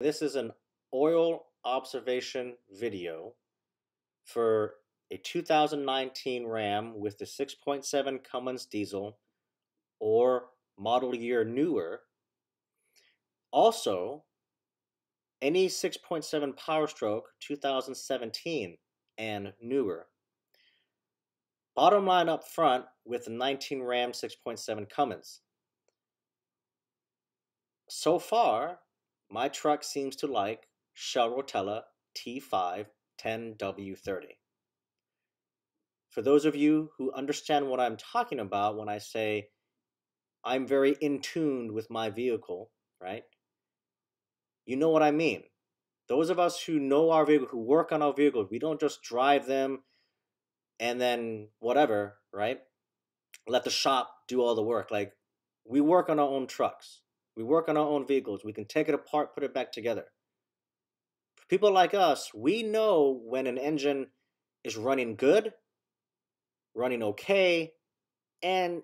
This is an oil observation video for a 2019 Ram with the 6.7 Cummins diesel or model year newer. Also, any 6.7 Powerstroke 2017 and newer. Bottom line up front with the 19 Ram 6.7 Cummins. So far, my truck seems to like Shell Rotella T5 10W30. For those of you who understand what I'm talking about when I say I'm very in tune with my vehicle, right? You know what I mean. Those of us who know our vehicle, who work on our vehicles, we don't just drive them and then whatever, right? Let the shop do all the work. Like we work on our own trucks. We work on our own vehicles. We can take it apart, put it back together. For people like us, we know when an engine is running good, running okay, and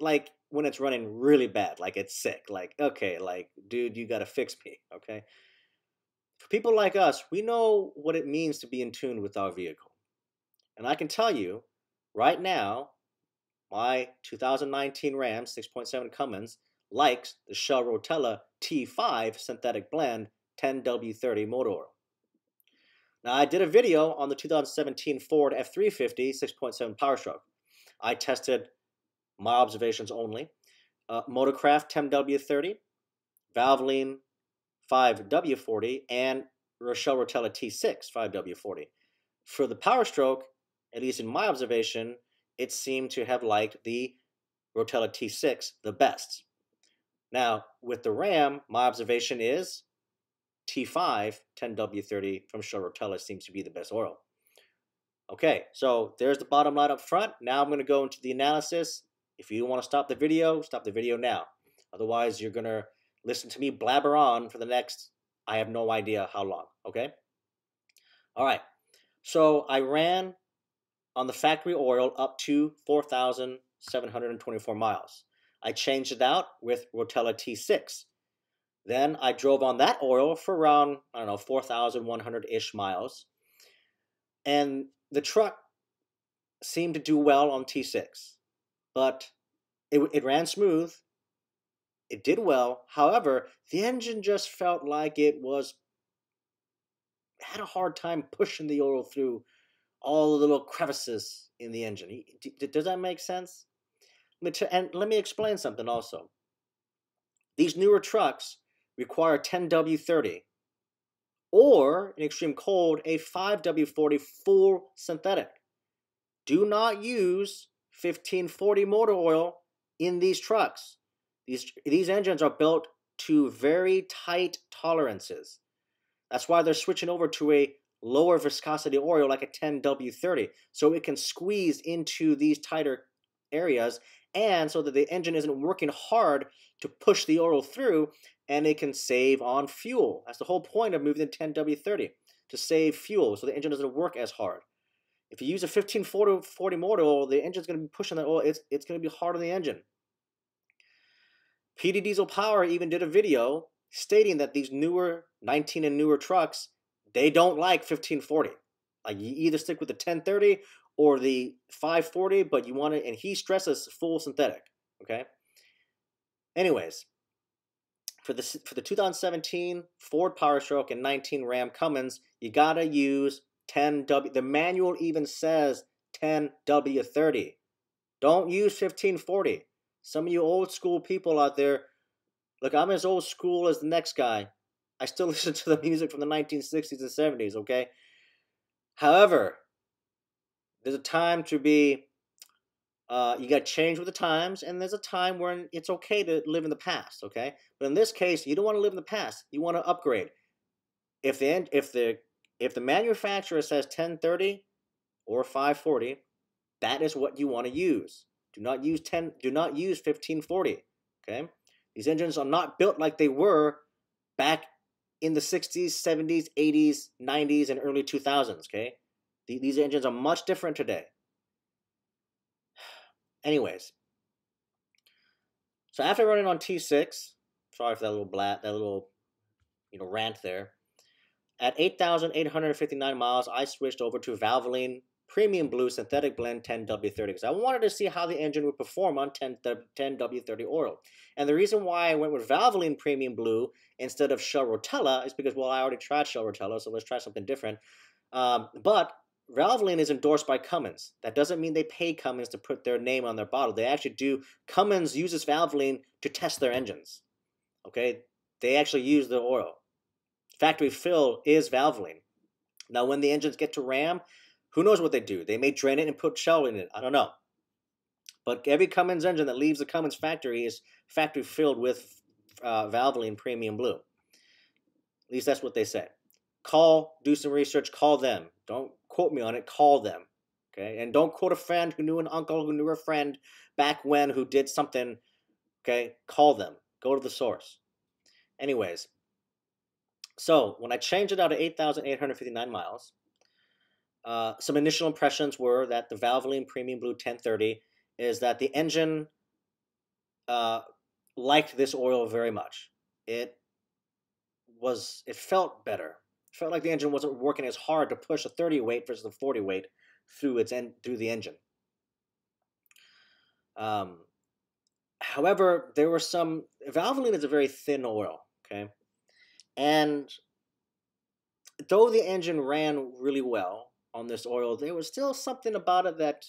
like when it's running really bad, like it's sick. Like, okay, like, dude, you gotta fix me, okay? For people like us, we know what it means to be in tune with our vehicle. And I can tell you right now, my 2019 Ram 6.7 Cummins likes the Shell Rotella T5 synthetic blend 10W30 motor. Now, I did a video on the 2017 Ford F350 6.7 Power Stroke. I tested my observations only. Uh, Motorcraft 10W30, Valvoline 5W40, and Rochelle Rotella T6 5W40. For the Power Stroke, at least in my observation, it seemed to have liked the Rotella T6 the best. Now, with the RAM, my observation is T5 10W30 from Shell Rotella seems to be the best oil. Okay, so there's the bottom line up front. Now I'm going to go into the analysis. If you want to stop the video, stop the video now. Otherwise, you're going to listen to me blabber on for the next, I have no idea how long, okay? All right, so I ran on the factory oil up to 4,724 miles. I changed it out with Rotella T6. Then I drove on that oil for around, I don't know, 4,100 ish miles. And the truck seemed to do well on T6, but it, it ran smooth. It did well. However, the engine just felt like it was had a hard time pushing the oil through all the little crevices in the engine. Does that make sense? And let me explain something also. These newer trucks require 10W30 or, in extreme cold, a 5W40 full synthetic. Do not use 1540 motor oil in these trucks. These, these engines are built to very tight tolerances. That's why they're switching over to a lower viscosity oil like a 10W30 so it can squeeze into these tighter areas and so that the engine isn't working hard to push the oil through and it can save on fuel. That's the whole point of moving to 10W30 to save fuel so the engine doesn't work as hard. If you use a 1540 motor oil, the engine's going to be pushing that oil. It's, it's going to be hard on the engine. PD Diesel Power even did a video stating that these newer 19 and newer trucks, they don't like 1540. Like you either stick with the 1030 or the 540, but you want it, and he stresses full synthetic. Okay. Anyways, for the for the 2017 Ford PowerStroke and 19 Ram Cummins, you gotta use 10W. The manual even says 10W30. Don't use 1540. Some of you old school people out there, look, I'm as old school as the next guy. I still listen to the music from the 1960s and 70s. Okay. However, there's a time to be uh, you got to change with the times, and there's a time when it's okay to live in the past. Okay, but in this case, you don't want to live in the past. You want to upgrade. If the if the if the manufacturer says 1030 or 540, that is what you want to use. Do not use 10. Do not use 1540. Okay, these engines are not built like they were back in the 60s, 70s, 80s, 90s, and early 2000s. Okay, these engines are much different today. Anyways, so after running on T6, sorry for that little blat, that little you know rant there. At 8,859 miles, I switched over to Valvoline Premium Blue Synthetic Blend 10W30 because I wanted to see how the engine would perform on 10, 10W30 oil. And the reason why I went with Valvoline Premium Blue instead of Shell Rotella is because, well, I already tried Shell Rotella, so let's try something different. Um, but Valvoline is endorsed by Cummins. That doesn't mean they pay Cummins to put their name on their bottle. They actually do. Cummins uses Valvoline to test their engines. Okay, they actually use the oil. Factory fill is Valvoline. Now, when the engines get to Ram, who knows what they do? They may drain it and put Shell in it. I don't know. But every Cummins engine that leaves the Cummins factory is factory filled with uh, Valvoline Premium Blue. At least that's what they say. Call, do some research, call them. Don't quote me on it, call them. Okay? And don't quote a friend who knew an uncle who knew a friend back when who did something. Okay? Call them. Go to the source. Anyways, so when I changed it out to 8,859 miles, uh, some initial impressions were that the Valvoline Premium Blue 1030 is that the engine uh, liked this oil very much. It was it felt better. Felt like the engine wasn't working as hard to push a 30 weight versus a 40 weight through its en- through the engine. Um, however, there were some Valvoline is a very thin oil, okay, and though the engine ran really well on this oil, there was still something about it that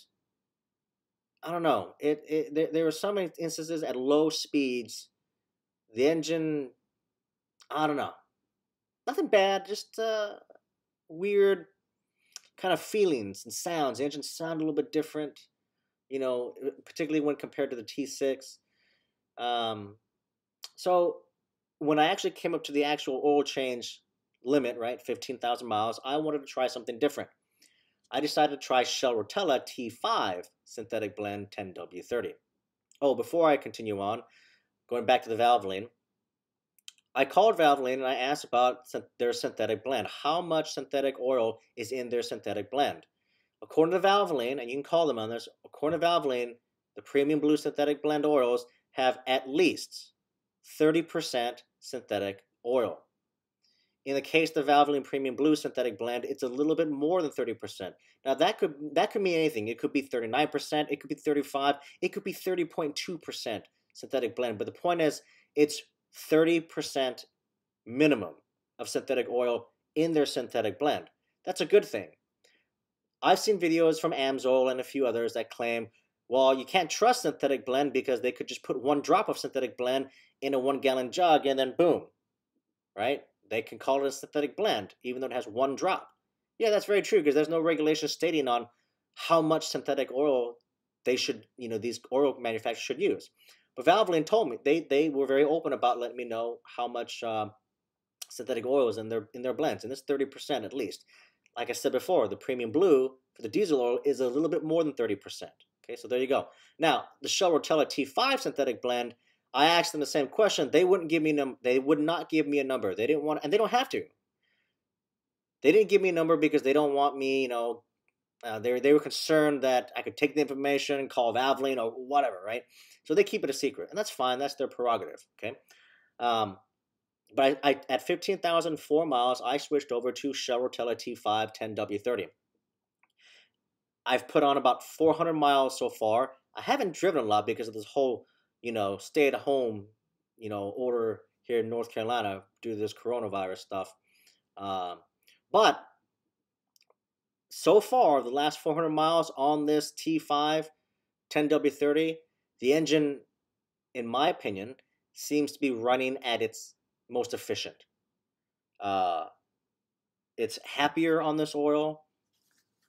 I don't know. It, it there, there were some instances at low speeds, the engine, I don't know, nothing bad, just uh, weird kind of feelings and sounds. The engine sounded a little bit different, you know, uh, particularly when compared to the T6. Um, so when I actually came up to the actual oil change limit, right, 15,000 miles, I wanted to try something different. I decided to try Shell Rotella T5 synthetic blend 10W30. Oh, before I continue on, going back to the Valvoline, I called Valvoline and I asked about their synthetic blend. How much synthetic oil is in their synthetic blend? According to Valvoline, and you can call them on this, according to Valvoline, the premium blue synthetic blend oils have at least 30% synthetic oil. In the case of the Valvoline Premium Blue synthetic blend, it's a little bit more than 30%. Now that could that could mean anything. It could be 39%, it could be 35, it could be 30.2% synthetic blend, but the point is it's 30% minimum of synthetic oil in their synthetic blend. That's a good thing. I've seen videos from Amsoil and a few others that claim, well, you can't trust synthetic blend because they could just put one drop of synthetic blend in a one gallon jug and then boom, right? they can call it a synthetic blend, even though it has one drop. Yeah, that's very true because there's no regulation stating on how much synthetic oil they should, you know, these oil manufacturers should use. But Valvoline told me they they were very open about letting me know how much uh, synthetic oil is in their in their blends, and it's thirty percent at least. Like I said before, the premium blue for the diesel oil is a little bit more than thirty percent. Okay, so there you go. Now the Shell Rotella T5 synthetic blend I asked them the same question. They wouldn't give me num. They would not give me a number. They didn't want, and they don't have to. They didn't give me a number because they don't want me. You know, uh, they they were concerned that I could take the information, and call Valvoline or whatever, right? So they keep it a secret, and that's fine. That's their prerogative. Okay. Um, but I, I at fifteen thousand four miles, I switched over to Shell Rotella T5 10W30. I've put on about 400 miles so far. I haven't driven a lot because of this whole you know, stay at home, you know, order here in North Carolina due to this coronavirus stuff. Um, but so far, the last 400 miles on this T5 10W30, the engine, in my opinion, seems to be running at its most efficient. Uh, it's happier on this oil.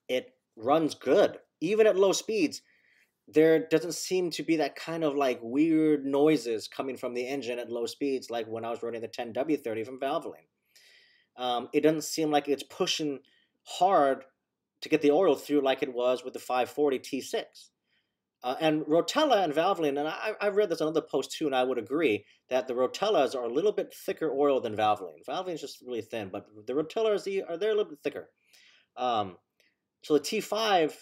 It runs good, even at low speeds there doesn't seem to be that kind of like weird noises coming from the engine at low speeds, like when I was running the 10W30 from Valvoline. Um, it doesn't seem like it's pushing hard to get the oil through like it was with the 540 T6. Uh, and Rotella and Valvoline, and I, I read this on other post too, and I would agree that the Rotellas are a little bit thicker oil than Valvoline. Valvoline is just really thin, but the Rotellas are they're a little bit thicker. Um, so the T5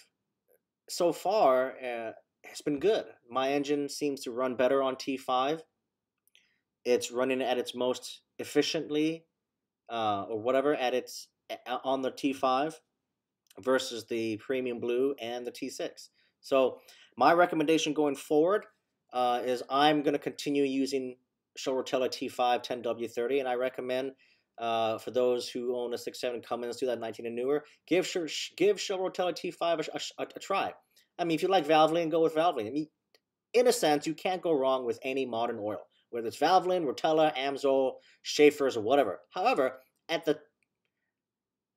so far uh, has been good. My engine seems to run better on T5. It's running at its most efficiently uh, or whatever at its on the T5 versus the premium blue and the T6. So my recommendation going forward uh, is I'm going to continue using Shell Rotella T5 10W30, and I recommend uh, for those who own a 6.7 Cummins 2019 and newer, give give Shell Rotella T5 a, a, a, try. I mean, if you like Valvoline, go with Valvoline. I mean, in a sense, you can't go wrong with any modern oil, whether it's Valvoline, Rotella, Amsoil, Schaeffer's, or whatever. However, at the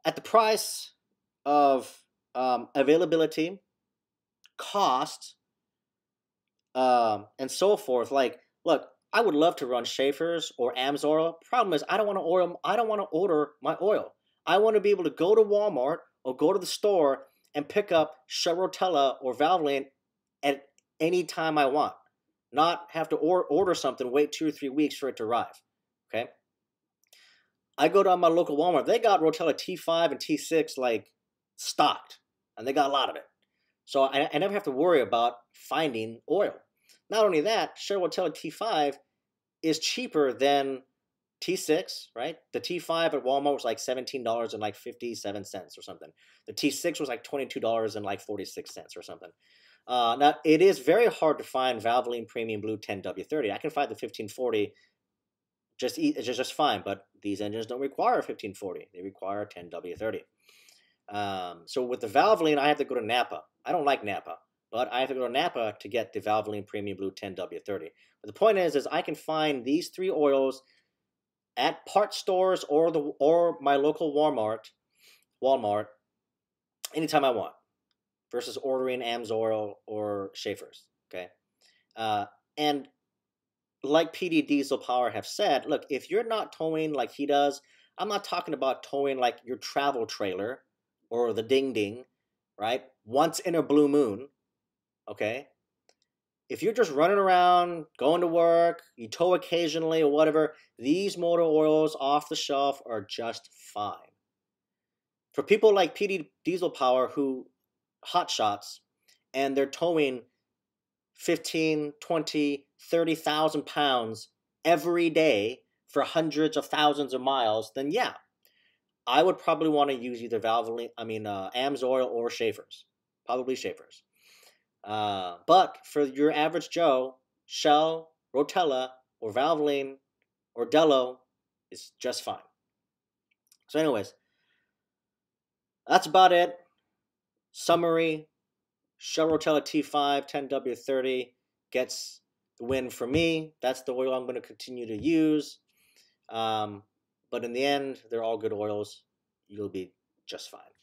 at the price of um, availability, cost, um, and so forth, like, look, I would love to run Schaeffer's or Amsoil. Problem is, I don't want to oil. I don't want to order my oil. I want to be able to go to Walmart or go to the store and pick up Shell Rotella or Valvoline at any time I want. Not have to or- order something, wait two or three weeks for it to arrive. Okay. I go to my local Walmart. They got Rotella T5 and T6 like stocked, and they got a lot of it. So I, I never have to worry about finding oil. Not only that, Shell Rotella T5 is cheaper than T6, right? The T5 at Walmart was like $17 and like 57 cents or something. The T6 was like $22 and like 46 cents or something. Uh, now, it is very hard to find Valvoline Premium Blue 10W30. I can find the 1540 just, just, just fine, but these engines don't require 1540. They require 10W30. Um, so with the Valvoline, I have to go to Napa. I don't like Napa. But I have to go to Napa to get the Valvoline Premium Blue 10W30. But the point is, is I can find these three oils at part stores or the or my local Walmart, Walmart, anytime I want, versus ordering Amsoil or Schaeffer's. Okay, uh, and like PD Diesel Power have said, look, if you're not towing like he does, I'm not talking about towing like your travel trailer or the ding ding, right? Once in a blue moon okay? If you're just running around, going to work, you tow occasionally or whatever, these motor oils off the shelf are just fine. For people like PD Diesel Power who hot shots and they're towing 15, 20, 30,000 pounds every day for hundreds of thousands of miles, then yeah, I would probably want to use either Valvoline, I mean, uh, Amsoil or Schaeffer's. Probably Schaeffer's. Uh, but for your average Joe, Shell, Rotella, or Valvoline, or Delo is just fine. So, anyways, that's about it. Summary Shell Rotella T5 10W30 gets the win for me. That's the oil I'm going to continue to use. Um, but in the end, they're all good oils. You'll be just fine.